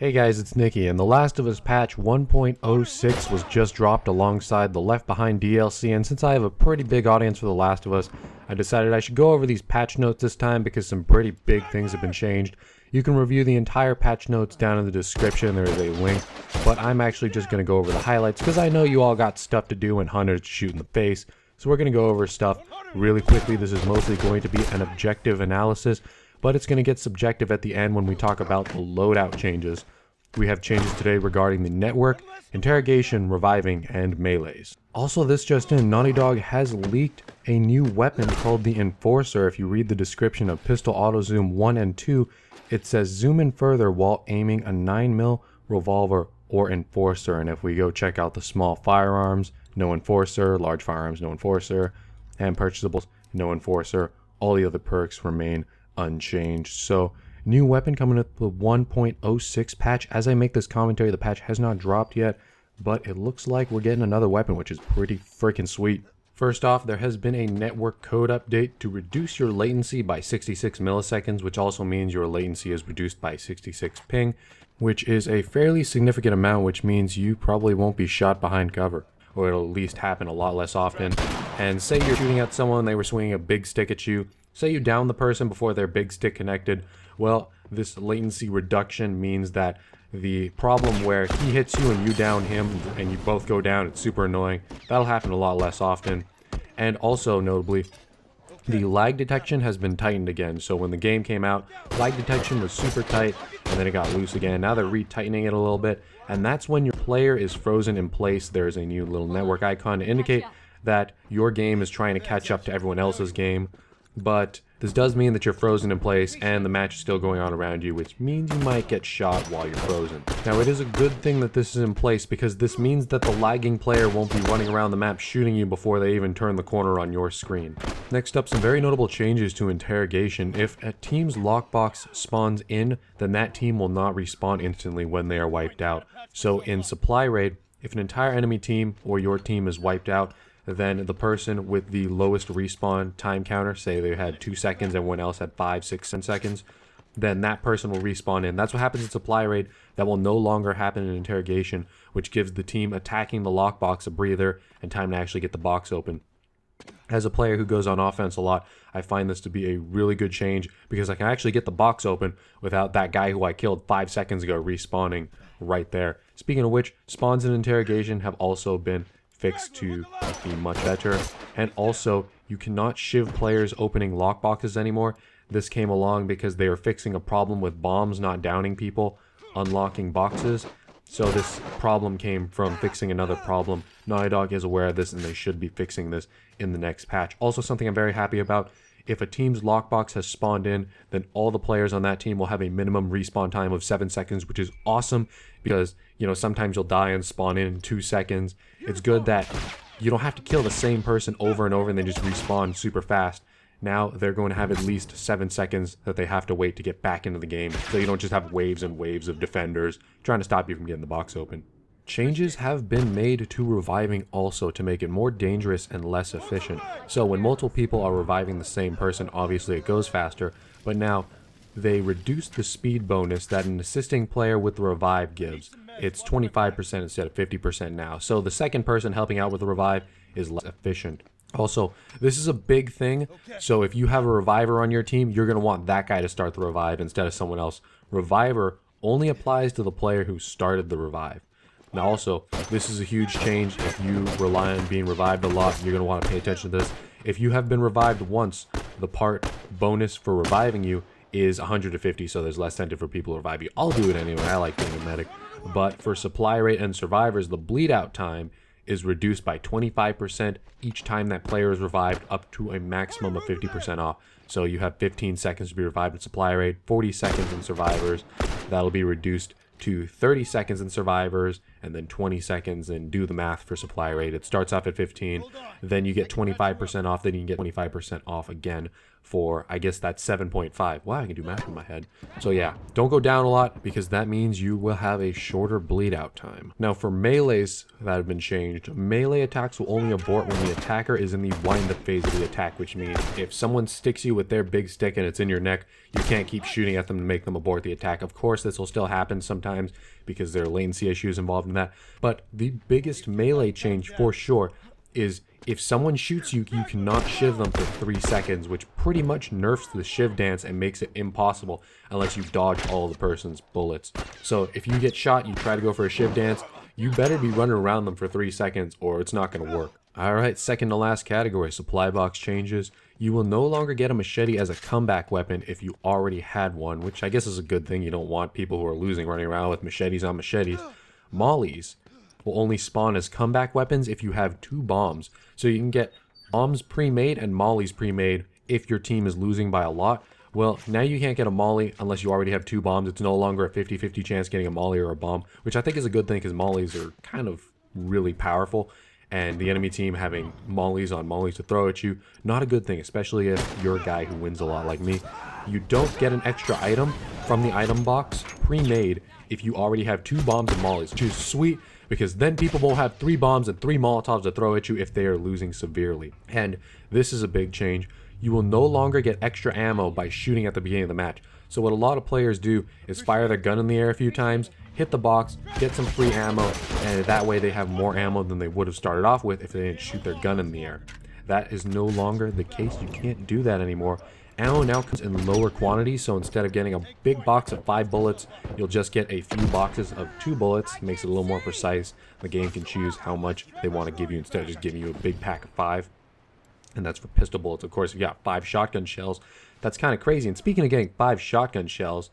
Hey guys, it's Nikki, and The Last of Us patch 1.06 was just dropped alongside the Left Behind DLC, and since I have a pretty big audience for The Last of Us, I decided I should go over these patch notes this time because some pretty big things have been changed. You can review the entire patch notes down in the description, there is a link, but I'm actually just going to go over the highlights because I know you all got stuff to do and hunters shoot in the face, so we're going to go over stuff really quickly. This is mostly going to be an objective analysis, but it's going to get subjective at the end when we talk about the loadout changes. We have changes today regarding the network, interrogation, reviving, and melees. Also, this just in, Naughty Dog has leaked a new weapon called the Enforcer. If you read the description of Pistol Auto Zoom 1 and 2, it says zoom in further while aiming a 9mm revolver or Enforcer. And if we go check out the small firearms, no Enforcer, large firearms, no Enforcer, and purchasables, no Enforcer, all the other perks remain unchanged. So new weapon coming up with 1.06 patch. As I make this commentary, the patch has not dropped yet, but it looks like we're getting another weapon, which is pretty freaking sweet. First off, there has been a network code update to reduce your latency by 66 milliseconds, which also means your latency is reduced by 66 ping, which is a fairly significant amount, which means you probably won't be shot behind cover, or it'll at least happen a lot less often. And say you're shooting at someone, they were swinging a big stick at you, Say you down the person before their big stick connected. Well, this latency reduction means that the problem where he hits you and you down him and you both go down, it's super annoying. That'll happen a lot less often. And also, notably, the lag detection has been tightened again. So when the game came out, lag detection was super tight and then it got loose again. Now they're retightening it a little bit. And that's when your player is frozen in place. There's a new little network icon to indicate that your game is trying to catch up to everyone else's game but this does mean that you're frozen in place and the match is still going on around you, which means you might get shot while you're frozen. Now it is a good thing that this is in place because this means that the lagging player won't be running around the map shooting you before they even turn the corner on your screen. Next up, some very notable changes to interrogation. If a team's lockbox spawns in, then that team will not respawn instantly when they are wiped out. So in supply raid, if an entire enemy team or your team is wiped out, then the person with the lowest respawn time counter, say they had two seconds, everyone else had five, six, seven seconds, then that person will respawn in. That's what happens in supply raid. That will no longer happen in interrogation, which gives the team attacking the lockbox a breather and time to actually get the box open. As a player who goes on offense a lot, I find this to be a really good change because I can actually get the box open without that guy who I killed five seconds ago respawning right there. Speaking of which, spawns in interrogation have also been fixed to be much better. And also, you cannot shiv players opening lockboxes anymore. This came along because they are fixing a problem with bombs not downing people, unlocking boxes. So this problem came from fixing another problem. Naughty Dog is aware of this and they should be fixing this in the next patch. Also something I'm very happy about if a team's lockbox has spawned in, then all the players on that team will have a minimum respawn time of 7 seconds, which is awesome because, you know, sometimes you'll die and spawn in in 2 seconds. It's good that you don't have to kill the same person over and over and then just respawn super fast. Now they're going to have at least 7 seconds that they have to wait to get back into the game, so you don't just have waves and waves of defenders trying to stop you from getting the box open. Changes have been made to reviving also to make it more dangerous and less efficient. So when multiple people are reviving the same person, obviously it goes faster, but now they reduce the speed bonus that an assisting player with the revive gives. It's 25% instead of 50% now. So the second person helping out with the revive is less efficient. Also, this is a big thing, so if you have a reviver on your team, you're going to want that guy to start the revive instead of someone else. Reviver only applies to the player who started the revive. Now also, this is a huge change. If you rely on being revived a lot, you're going to want to pay attention to this. If you have been revived once, the part bonus for reviving you is 150, so there's less incentive for people to revive you. I'll do it anyway, I like being a medic. But for supply raid and survivors, the bleed out time is reduced by 25% each time that player is revived up to a maximum of 50% off. So you have 15 seconds to be revived in supply raid, 40 seconds in survivors. That'll be reduced to 30 seconds in survivors and then 20 seconds and do the math for supply raid. It starts off at 15, then you get 25% off, then you can get 25% off again for, I guess that's 7.5. Wow, I can do math in my head. So yeah, don't go down a lot because that means you will have a shorter bleed out time. Now for melees that have been changed, melee attacks will only abort when the attacker is in the wind up phase of the attack, which means if someone sticks you with their big stick and it's in your neck, you can't keep shooting at them to make them abort the attack. Of course, this will still happen sometimes because there are latency issues involved in that, but the biggest melee change for sure is if someone shoots you, you cannot shiv them for 3 seconds, which pretty much nerfs the shiv dance and makes it impossible unless you dodge all the person's bullets. So if you get shot, you try to go for a shiv dance, you better be running around them for 3 seconds or it's not going to work. Alright, second to last category, supply box changes. You will no longer get a machete as a comeback weapon if you already had one, which I guess is a good thing. You don't want people who are losing running around with machetes on machetes. Mollies will only spawn as comeback weapons if you have two bombs. So you can get bombs pre-made and mollies pre-made if your team is losing by a lot. Well, now you can't get a molly unless you already have two bombs. It's no longer a 50-50 chance getting a molly or a bomb, which I think is a good thing because mollies are kind of really powerful. And the enemy team having mollies on mollies to throw at you, not a good thing, especially if you're a guy who wins a lot like me. You don't get an extra item from the item box pre-made if you already have two bombs and mollies, which is sweet because then people will have three bombs and three Molotovs to throw at you if they are losing severely. And this is a big change. You will no longer get extra ammo by shooting at the beginning of the match. So what a lot of players do is fire their gun in the air a few times, hit the box, get some free ammo, and that way they have more ammo than they would have started off with if they didn't shoot their gun in the air. That is no longer the case. You can't do that anymore. Ammo now comes in lower quantities, so instead of getting a big box of 5 bullets, you'll just get a few boxes of 2 bullets. Makes it a little more precise. The game can choose how much they want to give you instead of just giving you a big pack of 5. And that's for pistol bullets. Of course, if you got 5 shotgun shells, that's kind of crazy. And speaking of getting 5 shotgun shells,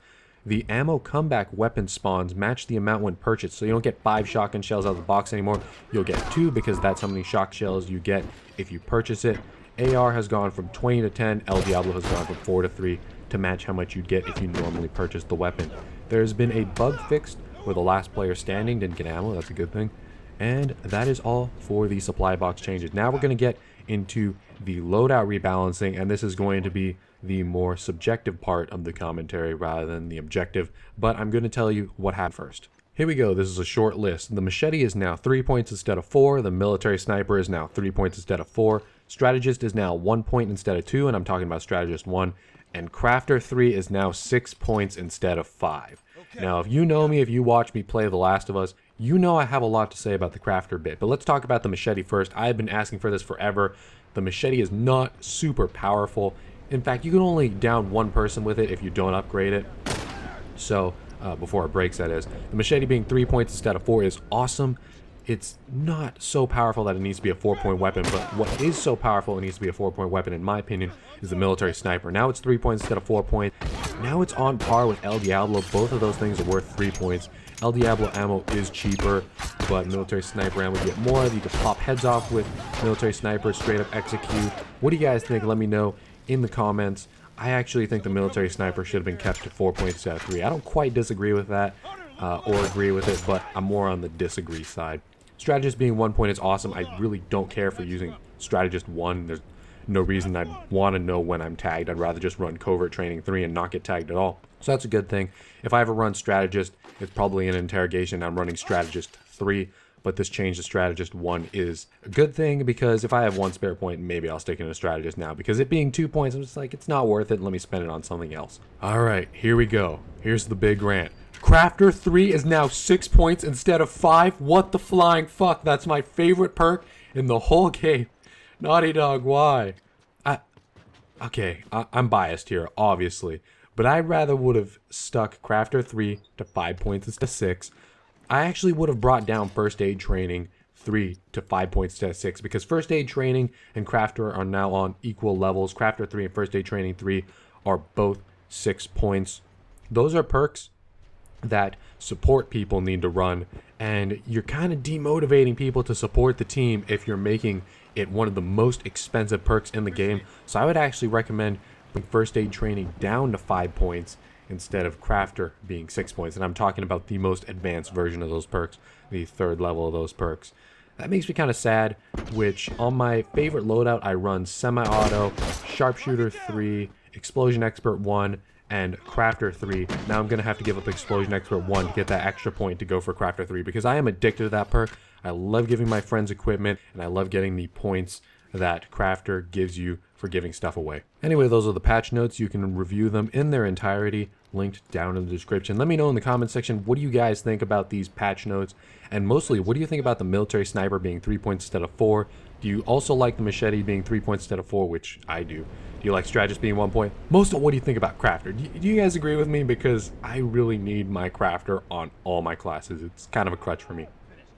the ammo comeback weapon spawns match the amount when purchased. So you don't get 5 shotgun shells out of the box anymore. You'll get 2 because that's how many shock shells you get if you purchase it. AR has gone from 20 to 10, El Diablo has gone from 4 to 3 to match how much you'd get if you normally purchased the weapon. There's been a bug fixed where the last player standing didn't get ammo, that's a good thing. And that is all for the supply box changes. Now we're going to get into the loadout rebalancing, and this is going to be the more subjective part of the commentary rather than the objective, but I'm going to tell you what happened first. Here we go, this is a short list. The machete is now 3 points instead of 4, the military sniper is now 3 points instead of 4, Strategist is now 1 point instead of 2, and I'm talking about Strategist 1. And Crafter 3 is now 6 points instead of 5. Okay. Now, if you know me, if you watch me play The Last of Us, you know I have a lot to say about the Crafter bit. But let's talk about the machete first. I've been asking for this forever. The machete is not super powerful. In fact, you can only down one person with it if you don't upgrade it. So, uh, before it breaks, that is. The machete being 3 points instead of 4 is awesome it's not so powerful that it needs to be a four-point weapon, but what is so powerful it needs to be a four-point weapon, in my opinion, is the military sniper. Now it's three points instead of four points. Now it's on par with El Diablo. Both of those things are worth three points. El Diablo ammo is cheaper, but military sniper ammo you get more. You can pop heads off with military sniper, straight up execute. What do you guys think? Let me know in the comments. I actually think the military sniper should have been kept to four points instead of three. I don't quite disagree with that uh, or agree with it, but I'm more on the disagree side. Strategist being one point is awesome. I really don't care for using Strategist 1. There's no reason I'd want to know when I'm tagged. I'd rather just run Covert Training 3 and not get tagged at all. So that's a good thing. If I ever run Strategist, it's probably an interrogation. I'm running Strategist 3, but this change to Strategist 1 is a good thing because if I have one spare point, maybe I'll stick in a Strategist now. Because it being two points, I'm just like, it's not worth it. Let me spend it on something else. All right, here we go. Here's the big rant. Crafter 3 is now 6 points instead of 5. What the flying fuck? That's my favorite perk in the whole game. Naughty Dog, why? I, okay, I, I'm biased here, obviously. But I rather would have stuck Crafter 3 to 5 points instead of 6. I actually would have brought down First Aid Training 3 to 5 points instead of 6 because First Aid Training and Crafter are now on equal levels. Crafter 3 and First Aid Training 3 are both 6 points. Those are perks that support people need to run and you're kind of demotivating people to support the team if you're making it one of the most expensive perks in the game. so i would actually recommend first aid training down to five points instead of crafter being six points and i'm talking about the most advanced version of those perks the third level of those perks. That makes me kind of sad, which on my favorite loadout, I run semi-auto, sharpshooter 3, explosion expert 1, and crafter 3. Now I'm going to have to give up explosion expert 1 to get that extra point to go for crafter 3 because I am addicted to that perk. I love giving my friends equipment, and I love getting the points that crafter gives you for giving stuff away. Anyway, those are the patch notes. You can review them in their entirety, linked down in the description. Let me know in the comment section, what do you guys think about these patch notes? And mostly, what do you think about the military sniper being 3 points instead of 4? Do you also like the machete being 3 points instead of 4, which I do? Do you like strategist being 1 point? Most of what do you think about crafter? Do you, guys agree with me? Because I really need my crafter on all my classes. It's kind of a crutch for me.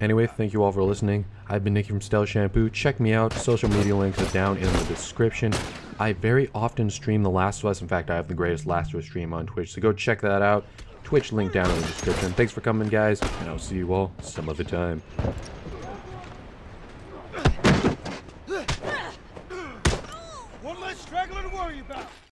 Anyway, thank you all for listening. I've been Nicky from Stealth Shampoo. Check me out. Social media links are down in the description. I very often stream The Last of Us. In fact, I have the greatest Last of Us stream on Twitch, so go check that out. Twitch link down in the description. Thanks for coming, guys, and I'll see you all some other time.